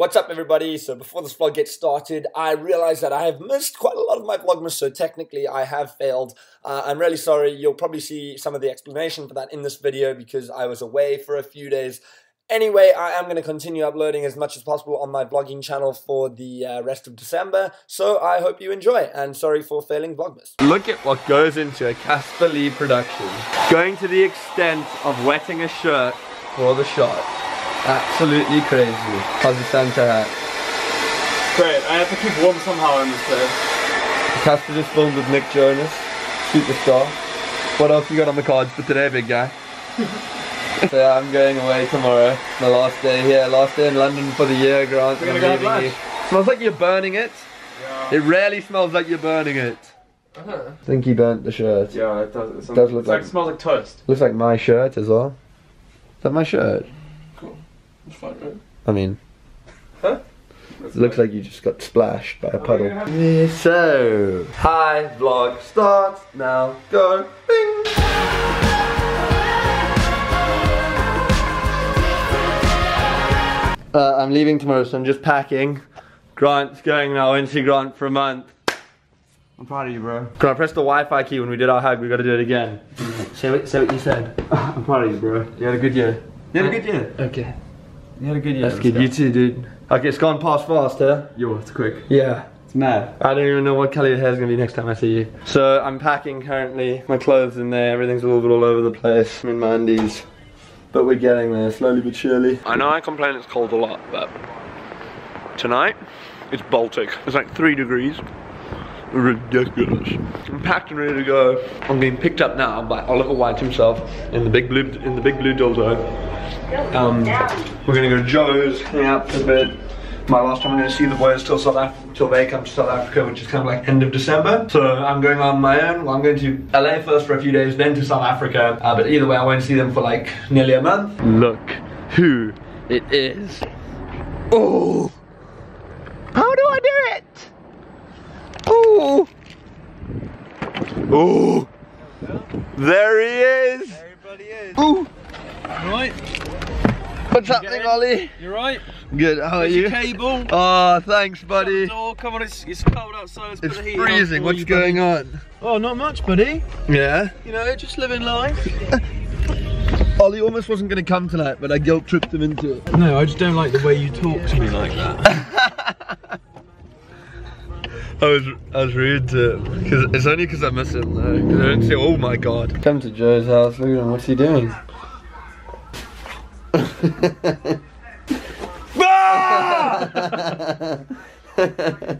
What's up everybody? So before this vlog gets started, I realize that I have missed quite a lot of my vlogmas, so technically I have failed. Uh, I'm really sorry, you'll probably see some of the explanation for that in this video because I was away for a few days. Anyway, I am going to continue uploading as much as possible on my vlogging channel for the uh, rest of December, so I hope you enjoy, and sorry for failing Vlogmas. Look at what goes into a Casper Lee production. Going to the extent of wetting a shirt for the shot. Absolutely crazy. How's the Santa hat? Great, I have to keep warm somehow in this place. Casper just filmed with Nick Jonas, superstar. What else you got on the cards for today, big guy? so yeah, I'm going away tomorrow. My last day here, last day in London for the year, Grant. We're I'm gonna go leaving. Smells like you're burning it. Yeah. It rarely smells like you're burning it. Uh-huh. I think he burnt the shirt. Yeah, it does. It Does look like, like- it smells like toast. Looks like my shirt as well. Is that my shirt? It's fine, right? I mean, Huh? it looks like you just got splashed by a Oh, puddle. you're So, hi, vlog starts now. Go. Bing. Uh, I'm leaving tomorrow, so I'm just packing. Grant's going now. I see Grant for a month. I'm proud of you, bro. Grant, press the Wi-Fi key when we did our hug. We got to do it again. say what, say what you said. I'm proud of you, bro. You had a good year. You had a good year. Okay. You had a good year. That's good. You too, dude. Okay, it's gone past fast, huh? Yo, it's quick. Yeah. It's mad. I don't even know what colour your hair's gonna be next time I see you. So I'm packing currently. My clothes in there. Everything's a little bit all over the place. I'm in my undies. But we're getting there, slowly but surely. I know I complain it's cold a lot, but tonight it's Baltic. It's like three degrees. Ridiculous. I'm packed and ready to go. I'm being picked up now by Oliver White himself in the big blue in the big blue dildo. Um, we're gonna go to Joe's, hang out for a bit. My last time I'm gonna see the boys till South Africa, till they come to South Africa, which is kind of like end of December. So I'm going on my own. Well, I'm going to LA first for a few days, then to South Africa. Uh, but either way, I won't see them for like nearly a month. Look who it is. Oh, how do I do it? Oh, oh, there he is. Everybody is. Ooh, Right? what's happening, Ollie? You're right? Good. How are There's your you? cable. Oh, thanks, buddy. Oh, come on, it's, it's cold outside. Let's It's heat freezing. What's you, going buddy. on? Oh, not much, buddy. Yeah. You know, just living life. Ollie almost wasn't going to come tonight, but I guilt tripped him into it. No, I just don't like the way you talk to me like that. I was I was rude to him. Cause it's only because I miss him though. 'Cause I don't say, oh my god. Come to Joe's house. Look at him. What's he doing? what are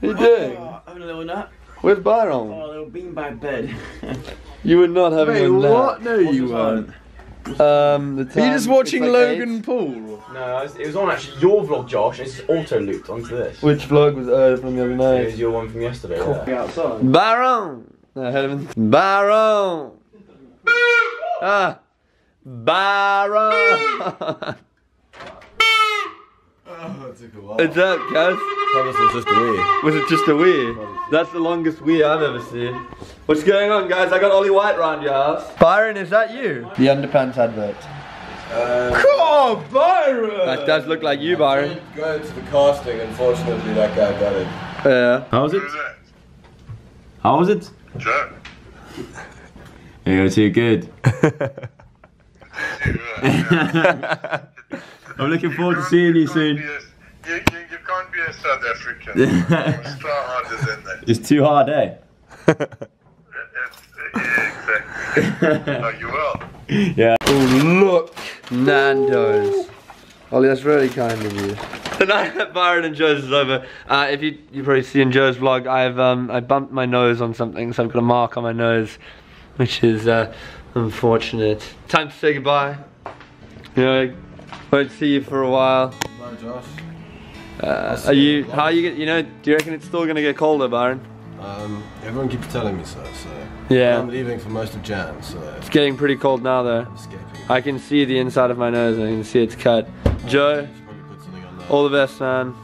you doing? Oh, having a little nap. Where's Byron? Oh, a little beanbag bed. You were not having a nap. what? No, you weren't. Um, the time, Are you just watching like Logan eight. Paul? No, it was, it was on actually your vlog, Josh. It's auto looped onto this. Which vlog was uh, from the other night? It was your one from yesterday. Yeah. Outside. Baron! No, Herman. Baron! ah! Baron! What's up, guys? Promise was just a wee. Was it just a wee? That's the longest wee I've ever seen. What's going on, guys? I got Ollie White round your house. Byron, is that you? The underpants advert. Oh, Byron! That does look like you, Byron. Go to the casting, unfortunately that guy got it. Yeah. How was it? How was it? Joe. Yeah, too good. I'm looking forward to seeing you soon. You, you, you can't be a South African. you must harder than that. It's too hard, eh? It's, yeah, exactly. no, you will. Yeah. Oh, look! Nando's. Ollie, that's really kind of you. The night that Byron and Joe's is over. Uh, if you you probably see in Joe's vlog, I've um I bumped my nose on something, so I've got a mark on my nose, which is uh, unfortunate. Time to say goodbye. You know, won't see you for a while. Bye, Josh. Uh, are you? How are you? get- You know? Do you reckon it's still gonna get colder, Byron? Um, everyone keeps telling me so, so. Yeah. I'm leaving for most of Jan, so It's getting pretty cold now, though. I'm escaping. I can see the inside of my nose. and I can see it's cut. Joe, put on all the best, man.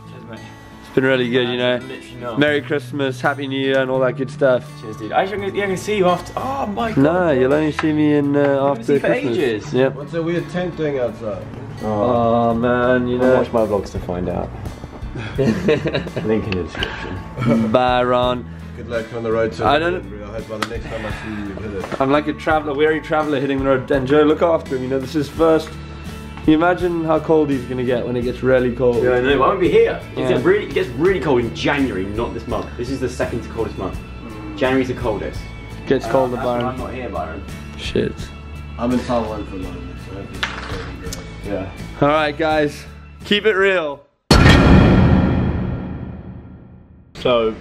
It's been really good, you know. Literally not. Merry Christmas, Happy New Year, and all that good stuff. Cheers, dude. Actually, I'm gonna, yeah, I'm gonna see you after. Oh my god. No, you'll only see me in uh, see after you for Christmas. ages. Yep. What's a weird tent doing outside? Oh, man, you know. Watch my vlogs to find out. Link in the description. Byron. Good luck on the road to I don't- Edinburgh. I hope by the next time I see you, you've hit it. I'm like a traveller, weary traveller hitting the road. And Joe, look after him. You know, this is first. Can you imagine how cold he's gonna get when it gets really cold? Yeah, I know. I won't be here. Yeah. a really, it gets really cold in January, not this month. This is the second to coldest month. January's the coldest. Gets uh, colder, Byron. I'm not here, Byron. Shit. I'm in Taiwan for the moment, so hopefully it's going to be great. Yeah. All right, guys, keep it real. So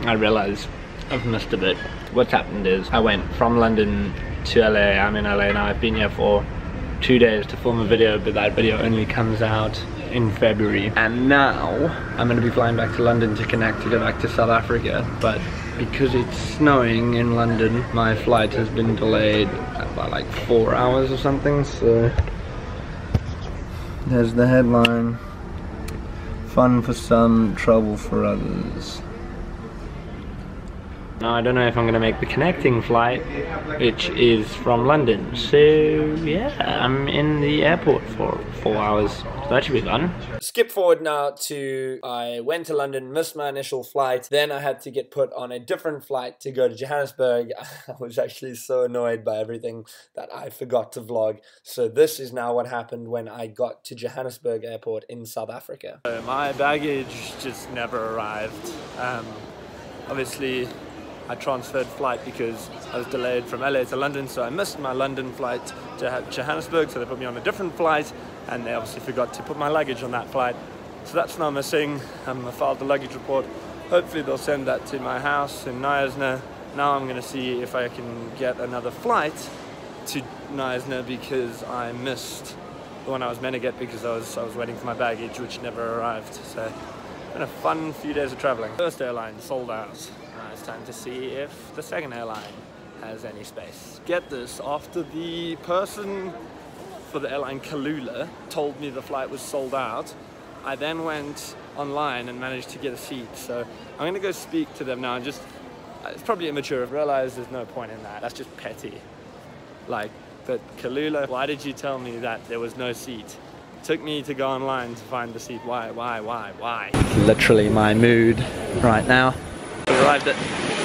I realise I've missed a bit. What's happened is I went from London to LA. I'm in LA now. I've been here for two days to film a video, but that video only comes out in February. And now I'm going to be flying back to London to connect to go back to South Africa. But because it's snowing in London, my flight has been delayed by like four hours or something. So there's the headline. Fun for some, trouble for others. Now I don't know if I'm gonna make the connecting flight, which is from London. So yeah, I'm in the airport for four hours. So that should be fun. Skip forward now to I went to London, missed my initial flight. Then I had to get put on a different flight to go to Johannesburg. I was actually so annoyed by everything that I forgot to vlog. So this is now what happened when I got to Johannesburg airport in South Africa. My baggage just never arrived. Um, obviously, I transferred flight because I was delayed from LA to London, so I missed my London flight to Johannesburg, so they put me on a different flight, and they obviously forgot to put my luggage on that flight. So that's now missing. Um, I filed the luggage report. Hopefully they'll send that to my house in Knysna. Now I'm going to see if I can get another flight to Knysna because I missed the one I was meant to get because I was I was waiting for my baggage, which never arrived. So, been a fun few days of traveling. First airline sold out. Now it's time to see if the second airline has any space. Get this, after the person for the airline Kulula told me the flight was sold out, I then went online and managed to get a seat. So I'm gonna go speak to them now and just. Uh, it's probably immature. I've realized there's no point in that. That's just petty. Like, but Kulula, why did you tell me that there was no seat? Took me to go online to find the seat. Why, why, why, why? Literally my mood right now. We arrived at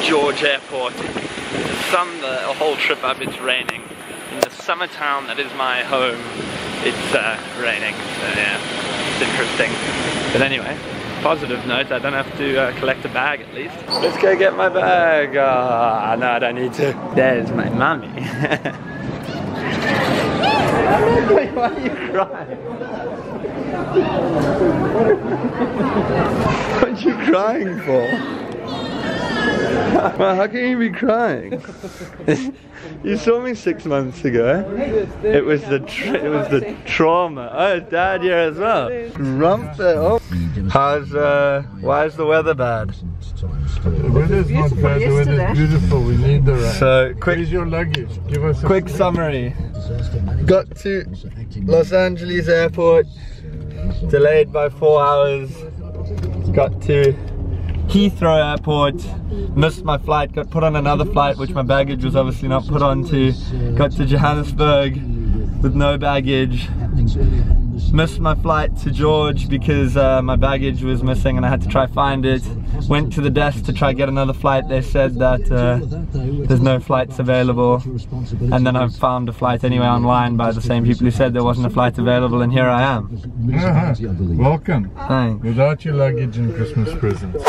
George Airport. The sun, the whole trip up, it's raining. In the summer town that is my home, it's uh, raining. So yeah, it's interesting. But anyway, positive note, I don't have to uh, collect a bag at least. Let's go get my bag. Ah, no, I don't need to. There's my mummy. Wait, why are you crying? what are you crying for? Well, how can you be crying? you saw me six months ago. It was the tr- it was the trauma. Oh, dad here as well. Rump it up. How's uh? Why is the weather bad? The weather's not bad, the weather's beautiful. We need the ride. So quick Where's your luggage? Give us a quick summary. Got to Los Angeles airport, delayed by four hours. Got to Heathrow airport, missed my flight, got put on another flight which my baggage was obviously not put onto. Got to Johannesburg with no baggage. Missed my flight to George because uh, my baggage was missing and I had to try find it. Went to the desk to try get another flight. They said that uh, there's no flights available. And then I found a flight anyway online by the same people who said there wasn't a flight available and here I am. Uh-huh. Welcome. Thanks. Without your luggage and Christmas presents.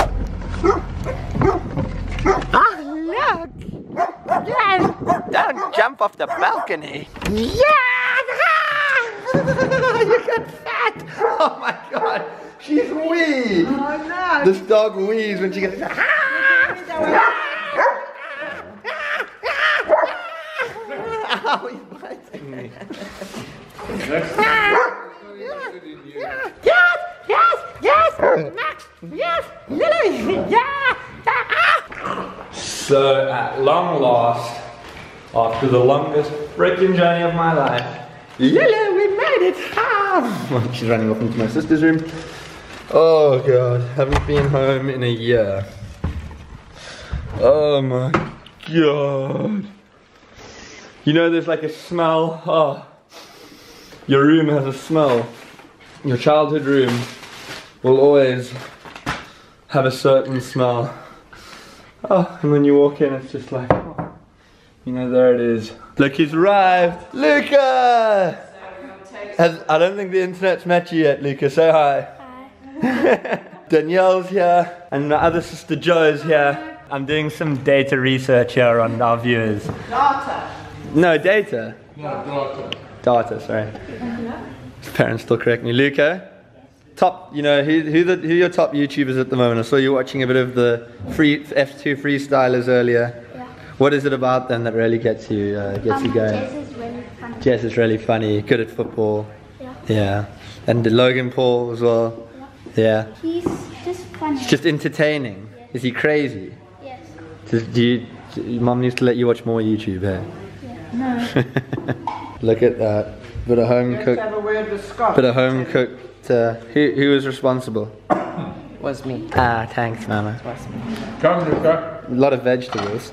Ah, Don't jump off the balcony. Yeah! you get fat! Oh my god! She's wee! Oh no! This dog wheezes when she gets. Ow, he's biting me. Yes! Yes! Yes! Max! Yes! Lily! Yeah! So, at long last, after the longest freaking journey of my life, Lily, we made it! Ah! She's running off into my sister's room. Oh god, haven't been home in a year. Oh my god. You know, there's like a smell. Oh. your room has a smell. Your childhood room will always have a certain smell. Oh, and when you walk in, it's just like, oh, you know, there it is. Look, he's arrived. Luca! Has, I don't think the internet's met you yet, Luca. Say hi. Hi. Danielle's here, and my other sister Joe's here. I'm doing some data research here on our viewers. Data? No, data. No, data. Data, sorry. His parents still correct me. Luca? Top, you know, who, who, the, who are your top YouTubers at the moment? I saw you watching a bit of the free F2 freestylers earlier. Yeah. What is it about them that really gets you, uh, gets Um, you going? Jess is really funny. Jess is really funny, good at football. Yeah. Yeah. And Logan Paul as well. Yeah. He's just funny. It's just entertaining. Is he crazy? yes. Does, do you, do, your mum needs to let you watch more YouTube, eh? No. Look at that. Bit of home cooked. Bit of home cooked. Uh, who, who was responsible? Was me. Ah, thanks, Mama. Was me. A lot of vegetables.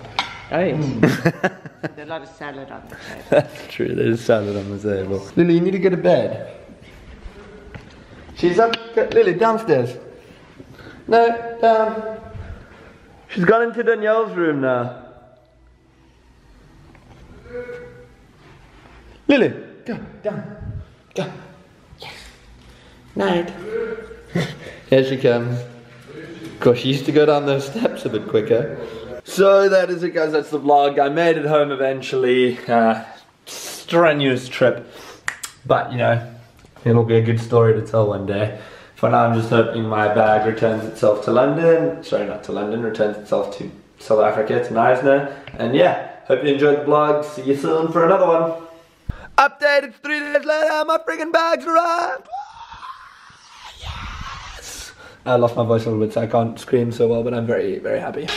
Oh, yes. There's a lot of salad on the table. That's true. There's salad on the table. Lily, you need to go to bed. She's up. Lily, downstairs. No, down. She's gone into Danielle's room now. Lily, go down. Go. Night. Here she comes. Of course, she used to go down those steps a bit quicker. So that is it, guys. That's the vlog. I made it home eventually. Uh, strenuous trip, but you know, it'll be a good story to tell one day. For now, I'm just hoping my bag returns itself to London. Sorry, not to London. Returns itself to South Africa, to Knysna. And yeah, hope you enjoyed the vlog. See you soon for another one. Update. It's three days later. My friggin' bags arrived. I lost my voice a little bit, so I can't scream so well, but I'm very, very happy.